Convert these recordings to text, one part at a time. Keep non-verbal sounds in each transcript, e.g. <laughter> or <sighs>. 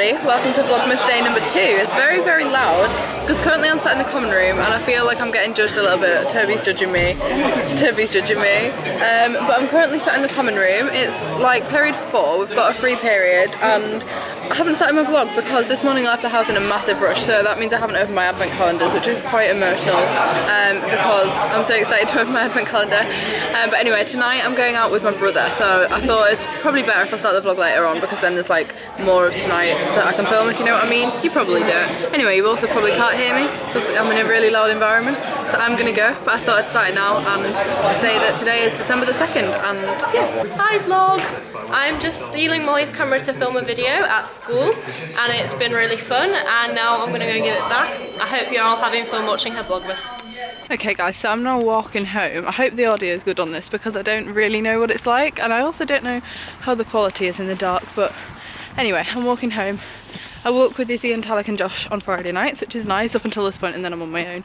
everybody, welcome to Vlogmas day number two. It's very, very loud because currently I'm sat in the common room and I feel like I'm getting judged a little bit. Toby's judging me, Toby's judging me. Um, but I'm currently sat in the common room. It's like period four, we've got a free period and I haven't started my vlog because this morning I left the house in a massive rush so that means I haven't opened my advent calendars which is quite emotional um, because I'm so excited to open my advent calendar. Um, but anyway, tonight I'm going out with my brother so I thought it's probably better if I start the vlog later on because then there's like more of tonight that I can film if you know what I mean. You probably do it. Anyway, you also probably can't hear me because I'm in a really loud environment so I'm gonna go but I thought I'd start it now and say that today is December the 2nd and yeah. Hi vlog! I'm just stealing Molly's camera to film a video at school and it's been really fun and now I'm gonna go give it back. I hope you're all having fun watching her vlogmas. Okay guys, so I'm now walking home. I hope the audio is good on this because I don't really know what it's like and I also don't know how the quality is in the dark but anyway, I'm walking home. I walk with Izzy and Talik and Josh on Friday nights which is nice up until this point and then I'm on my own.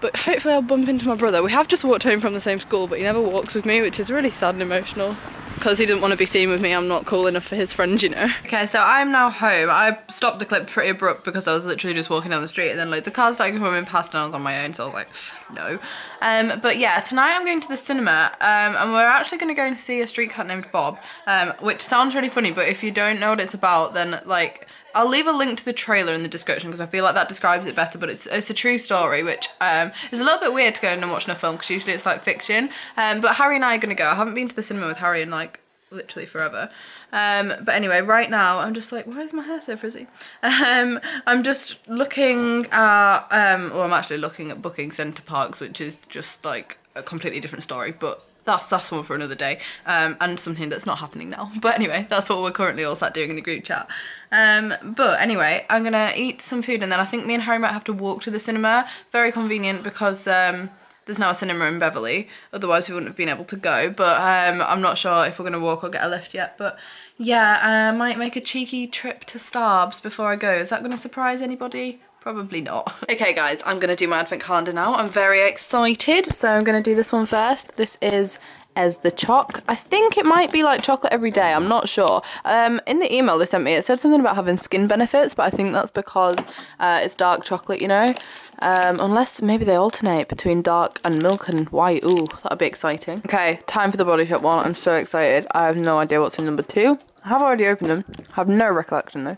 But hopefully I'll bump into my brother. We have just walked home from the same school but he never walks with me which is really sad and emotional because he didn't want to be seen with me I'm not cool enough for his friends you know. Okay so I'm now home. I stopped the clip pretty abrupt because I was literally just walking down the street and then loads of cars started coming past and I was on my own so I was like no. Um but yeah tonight I'm going to the cinema um and we're actually going to go and see a street cat named Bob um which sounds really funny but if you don't know what it's about then like I'll leave a link to the trailer in the description because I feel like that describes it better, but it's it's a true story, which um, is a little bit weird to go in and watch a film because usually it's like fiction. Um, but Harry and I are going to go. I haven't been to the cinema with Harry in like literally forever. Um, but anyway, right now I'm just like, why is my hair so frizzy? <laughs> Um, I'm just looking at, um, well, I'm actually looking at booking Center Parcs, which is just like a completely different story, but that's that's one for another day um, and something that's not happening now. <laughs> But anyway that's what we're currently all sat doing in the group chat. Um, but anyway i'm gonna eat some food and then i think me and harry might have to walk to the cinema. Very convenient because um, there's now a cinema in beverley. Otherwise we wouldn't have been able to go. But um, i'm not sure if we're gonna walk or get a lift yet. But yeah i might make a cheeky trip to Starbs before i go. Is that gonna surprise anybody Probably not. <laughs> Okay guys, I'm gonna do my advent calendar now. I'm very excited. So I'm gonna do this one first. This is as the choc. I think it might be like chocolate every day. I'm not sure. Um, in the email they sent me, it said something about having skin benefits, but I think that's because uh, it's dark chocolate, you know? Um, unless maybe they alternate between dark and milk and white. Ooh, that'd be exciting. Okay, time for the Body Shop one. I'm so excited. I have no idea what's in number two. I have already opened them. I have no recollection though.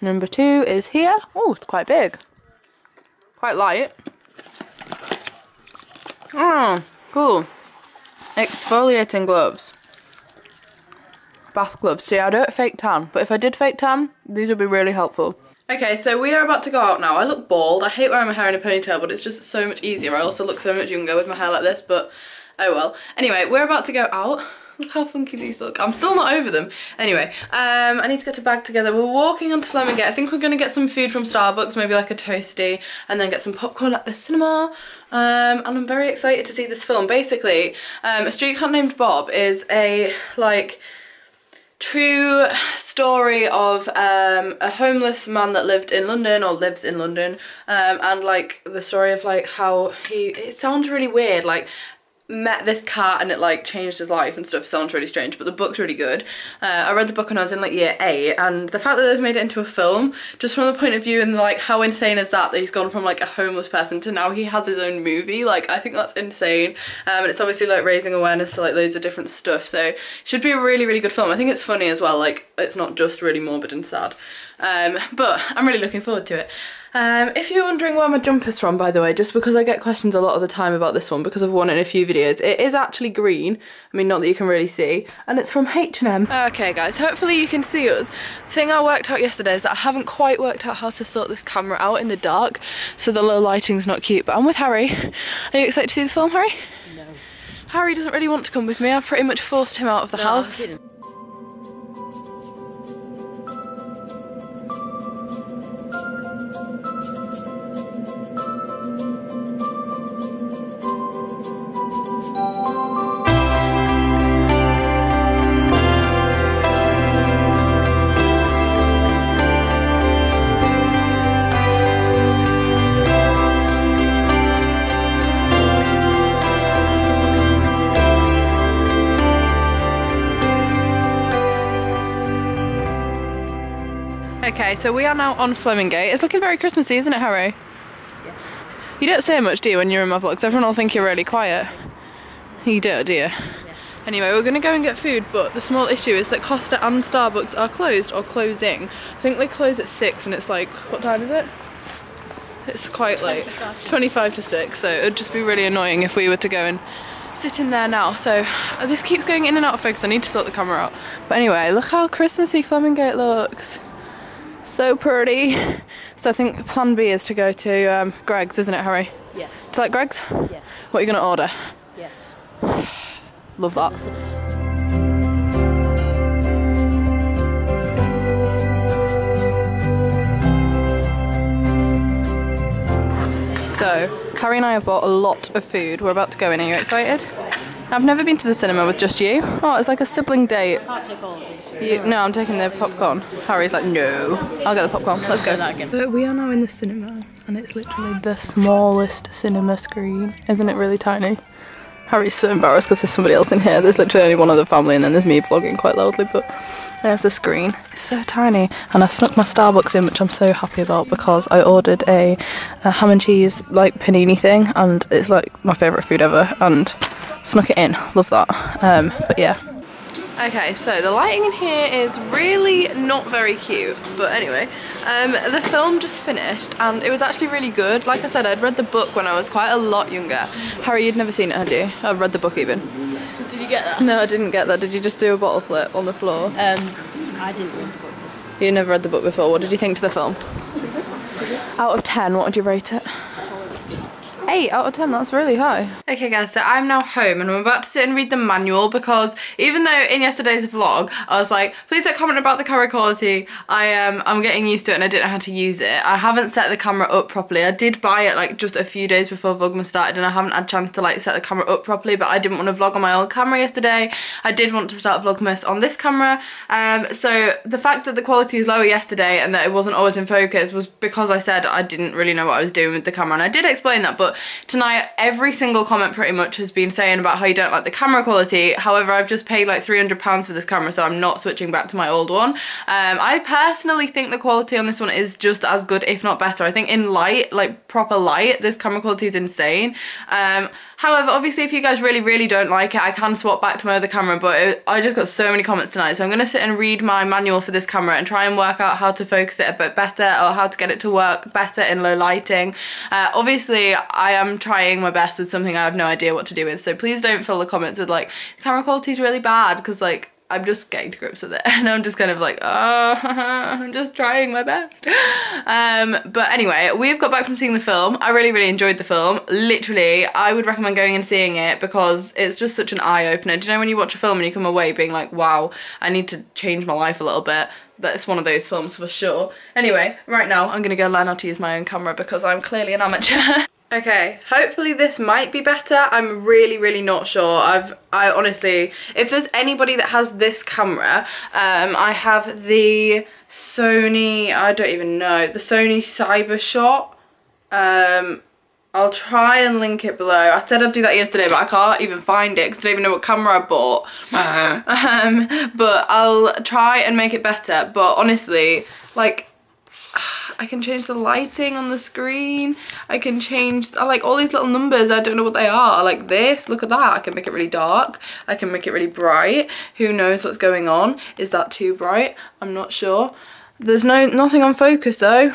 Number two is here. Oh, it's quite big. Quite light. Oh, cool. Exfoliating gloves. Bath gloves. See, I don't fake tan, but if I did fake tan, these would be really helpful. Okay, so we are about to go out now. I look bald. I hate wearing my hair in a ponytail, but it's just so much easier. I also look so much younger with my hair like this, but oh well. Anyway, we're about to go out. Look <laughs> how funky these look. I'm still not over them. Anyway, um, I need to get a bag together. We're walking onto Flemingate. I think we're going to get some food from Starbucks, maybe like a toasty, and then get some popcorn at the cinema. Um, and I'm very excited to see this film. Basically, um, A Street Cat Named Bob is a, like, true story of um, a homeless man that lived in London or lives in London um, and like the story of like how he it sounds really weird like met this cat and it like changed his life and stuff. Sounds really strange but the book's really good. Uh, I read the book when I was in like year 8 and the fact that they've made it into a film just from the point of view and like how insane is that that he's gone from like a homeless person to now he has his own movie. Like I think that's insane. Um, and it's obviously like raising awareness to like loads of different stuff. So should be a really really good film. I think it's funny as well like it's not just really morbid and sad um, but I'm really looking forward to it um, if you're wondering where my jumper's from, by the way, just because I get questions a lot of the time about this one because I've worn it in a few videos, it is actually green. I mean, not that you can really see. And it's from H&M. Okay, guys, hopefully you can see us. The thing I worked out yesterday is that I haven't quite worked out how to sort this camera out in the dark, so the low lighting's not cute. But I'm with Harry. Are you excited to see the film, Harry? No. Harry doesn't really want to come with me. I've pretty much forced him out of the no, house. Okay, so we are now on Flemingate. It's looking very Christmassy, isn't it, Harry? Yes. You don't say much, do you, when you're in my vlogs? Everyone will think you're really quiet. You do, do you? Yes. Anyway, we're gonna go and get food, but the small issue is that Costa and Starbucks are closed or closing. I think they close at six and it's like, what time is it? It's quite late. 25 to 6, so it would just be really annoying if we were to go and sit in there now. So uh, this keeps going in and out of focus. I need to sort the camera out. But anyway, look how Christmassy Flemingate looks. So pretty. <laughs> So I think plan B is to go to um, Greggs, isn't it, Harry? Yes. Do you like Greggs? Yes. What are you going to order? Yes. <sighs> Love that. So, Harry and I have bought a lot of food. We're about to go in. Are you excited? I've never been to the cinema with just you. Oh, it's like a sibling date. You, no, I'm taking the popcorn. Harry's like, no. I'll get the popcorn. Let's go. So we are now in the cinema, and it's literally the smallest cinema screen. Isn't it really tiny? Harry's so embarrassed because there's somebody else in here. There's literally only one other family, and then there's me vlogging quite loudly, but there's the screen. It's so tiny. And I snuck my Starbucks in, which I'm so happy about because I ordered a, a ham and cheese, like, panini thing, and it's like my favourite food ever, and snuck it in. Love that. Um, but yeah. Okay, so the lighting in here is really not very cute, but anyway, um, the film just finished and it was actually really good. Like I said, I'd read the book when I was quite a lot younger. Harry, you'd never seen it, had you? I've read the book even. Did you get that? No, I didn't get that. Did you just do a bottle flip on the floor? Um, I didn't read the book. You never read the book before. What did you think to the film? <laughs> Out of 10, what would you rate it? 8 out of 10, that's really high. Okay guys, so I'm now home and I'm about to sit and read the manual because even though in yesterday's vlog I was like, please don't comment about the camera quality, I am um, I'm getting used to it and I didn't know how to use it. I haven't set the camera up properly. I did buy it like just a few days before Vlogmas started and I haven't had a chance to like set the camera up properly but I didn't want to vlog on my old camera yesterday. I did want to start Vlogmas on this camera. Um, so the fact that the quality is lower yesterday and that it wasn't always in focus was because I said I didn't really know what I was doing with the camera and I did explain that but tonight every single comment pretty much has been saying about how you don't like the camera quality. However I've just paid like 300 pounds for this camera so I'm not switching back to my old one. Um, I personally think the quality on this one is just as good if not better. I think in light like proper light this camera quality is insane. Um, However, obviously if you guys really, really don't like it, I can swap back to my other camera, but it, I just got so many comments tonight, so I'm going to sit and read my manual for this camera and try and work out how to focus it a bit better or how to get it to work better in low lighting. Uh, obviously, I am trying my best with something I have no idea what to do with, so please don't fill the comments with like, camera quality is really bad, because like, I'm just getting to grips with it <laughs> and I'm just kind of like, oh, <laughs> I'm just trying my best. Um, but anyway, we've got back from seeing the film. I really, really enjoyed the film. Literally, I would recommend going and seeing it because it's just such an eye-opener. Do you know when you watch a film and you come away being like, wow, I need to change my life a little bit? That's one of those films for sure. Anyway, right now I'm gonna go learn how to use my own camera because I'm clearly an amateur. <laughs> Okay, hopefully this might be better. I'm really, really not sure. I've, I honestly, if there's anybody that has this camera, um, I have the Sony, I don't even know, the Sony Cybershot. Um, I'll try and link it below. I said I'd do that yesterday, but I can't even find it because I don't even know what camera I bought. <laughs> um, but I'll try and make it better. But honestly, like, I can change the lighting on the screen. I can change, I like all these little numbers. I don't know what they are. Like this, look at that. I can make it really dark. I can make it really bright. Who knows what's going on? Is that too bright? I'm not sure. There's no nothing on focus though.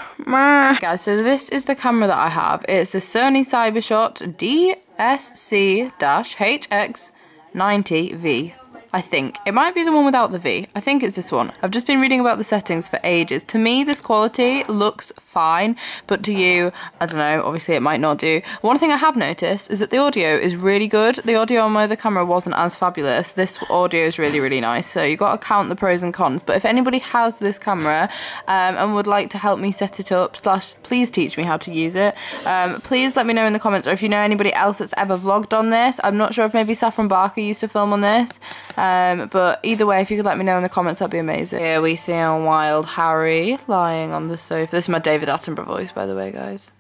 Guys, so this is the camera that I have. It's the Sony Cybershot DSC-HX90V. I think. It might be the one without the V. I think it's this one. I've just been reading about the settings for ages. To me, this quality looks fine, but to you, I don't know, obviously it might not do. One thing I have noticed is that the audio is really good. The audio on my other camera wasn't as fabulous. This audio is really, really nice. So you got to count the pros and cons. But if anybody has this camera um, and would like to help me set it up, slash please teach me how to use it, um, please let me know in the comments. Or if you know anybody else that's ever vlogged on this, I'm not sure if maybe Saffron Barker used to film on this. Um, but either way, if you could let me know in the comments, that'd be amazing. Here we see our wild Harry lying on the sofa. This is my David Attenborough voice, by the way, guys.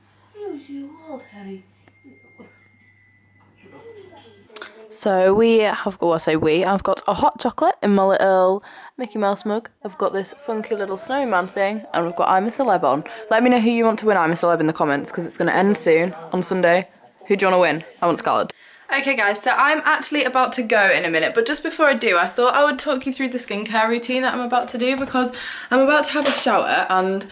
So we have, well I say we, I've got a hot chocolate in my little Mickey Mouse mug. I've got this funky little snowman thing, and we've got I'm a Celeb on. Let me know who you want to win I'm a Celeb in the comments, because it's going to end soon, on Sunday. Who do you want to win? I want Scarlett. Okay guys, so I'm actually about to go in a minute, but just before I do, I thought I would talk you through the skincare routine that I'm about to do because I'm about to have a shower and,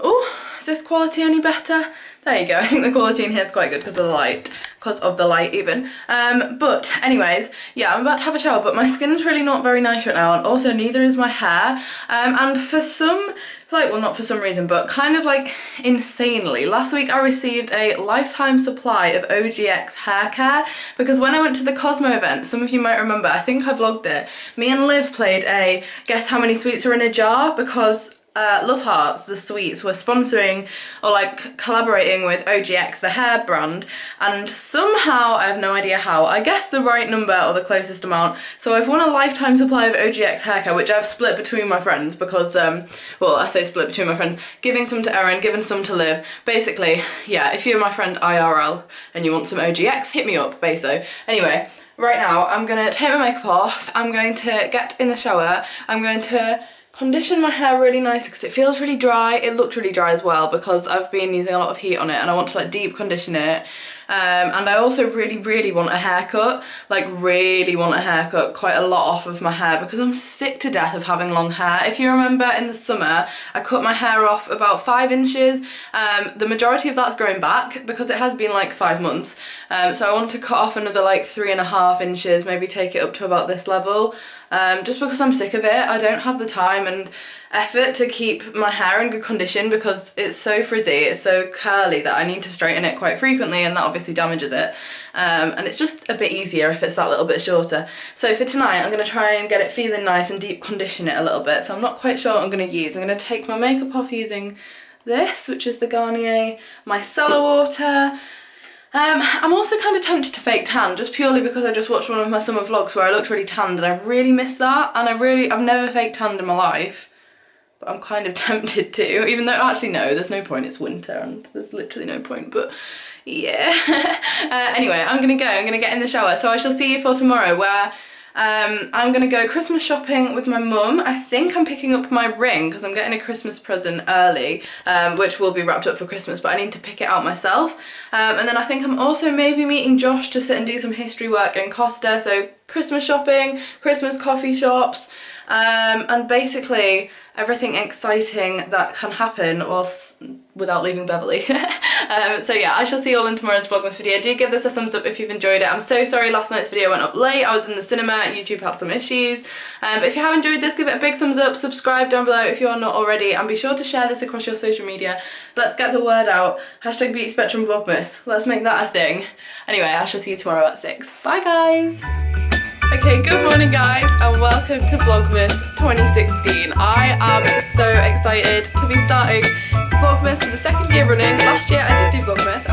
oh, is this quality any better? There you go, <laughs> I think the quality in here is quite good because of the light, because of the light even. Um, but anyways, yeah, I'm about to have a shower, but my skin's really not very nice right now, and also neither is my hair. Um, and for some, like, well not for some reason, but kind of like insanely, last week I received a lifetime supply of OGX hair care, because when I went to the Cosmo event, some of you might remember, I think I vlogged it, me and Liv played a guess how many sweets are in a jar, because uh, Love Hearts, the sweets, were sponsoring or like collaborating with OGX, the hair brand, and somehow, I have no idea how, I guess the right number or the closest amount, so I've won a lifetime supply of OGX hair care, which I've split between my friends because, um, well, I say split between my friends, giving some to Erin, giving some to Liv. Basically, yeah, if you're my friend IRL and you want some OGX, hit me up, baso. Anyway, right now, I'm gonna take my makeup off, I'm going to get in the shower, I'm going to condition my hair really nice because it feels really dry. It looks really dry as well because I've been using a lot of heat on it and I want to like deep condition it. Um, and I also really, really want a haircut, like really want a haircut, quite a lot off of my hair because I'm sick to death of having long hair. If you remember in the summer, I cut my hair off about five inches. Um, the majority of that's growing back because it has been like five months. Um, so I want to cut off another like three and a half inches, maybe take it up to about this level um, just because I'm sick of it. I don't have the time and effort to keep my hair in good condition because it's so frizzy, it's so curly that I need to straighten it quite frequently and that obviously damages it. Um, and it's just a bit easier if it's that little bit shorter. So for tonight I'm going to try and get it feeling nice and deep condition it a little bit. So I'm not quite sure what I'm going to use. I'm going to take my makeup off using this, which is the Garnier Micellar Water. Um, I'm also kind of tempted to fake tan just purely because I just watched one of my summer vlogs where I looked really tanned and I really miss that and I really, I've never fake tanned in my life but I'm kind of <laughs> tempted to even though actually no there's no point it's winter and there's literally no point but yeah <laughs> uh, anyway I'm gonna go I'm gonna get in the shower so I shall see you for tomorrow where um, I'm gonna go Christmas shopping with my mum. I think I'm picking up my ring because I'm getting a Christmas present early, um, which will be wrapped up for Christmas, but I need to pick it out myself. Um, and then I think I'm also maybe meeting Josh to sit and do some history work in Costa, so Christmas shopping, Christmas coffee shops, um, and basically everything exciting that can happen whilst without leaving Beverley. <laughs> um, so yeah, I shall see you all in tomorrow's Vlogmas video. Do give this a thumbs up if you've enjoyed it. I'm so sorry last night's video went up late. I was in the cinema, YouTube had some issues. Um, but if you have enjoyed this, give it a big thumbs up, subscribe down below if you are not already, and be sure to share this across your social media. Let's get the word out. Hashtag Beauty Spectrum Vlogmas. Let's make that a thing. Anyway, I shall see you tomorrow at 6. Bye guys! Okay, good morning guys and welcome to Vlogmas 2016. I am so excited to be starting Vlogmas for the second year running. Last year I did do Vlogmas